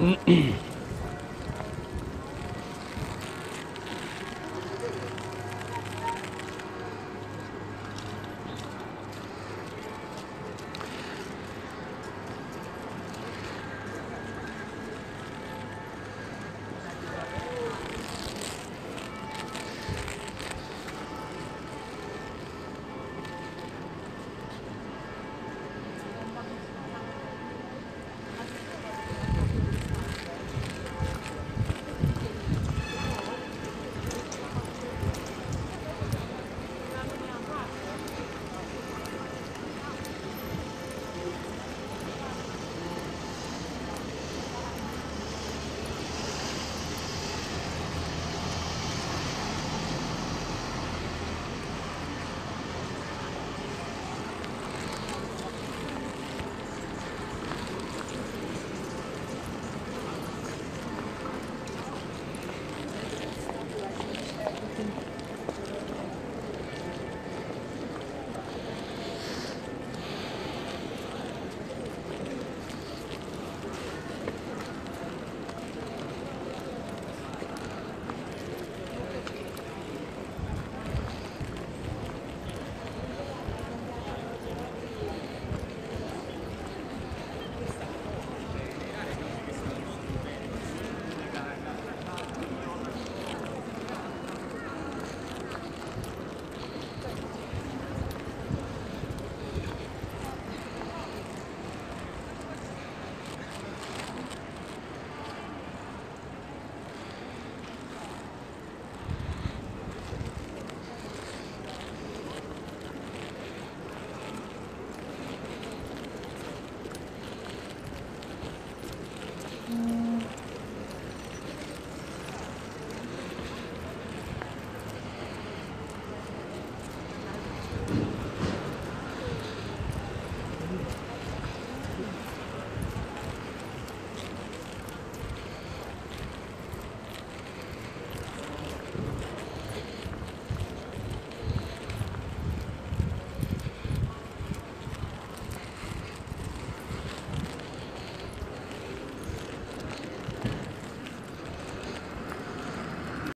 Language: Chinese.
嗯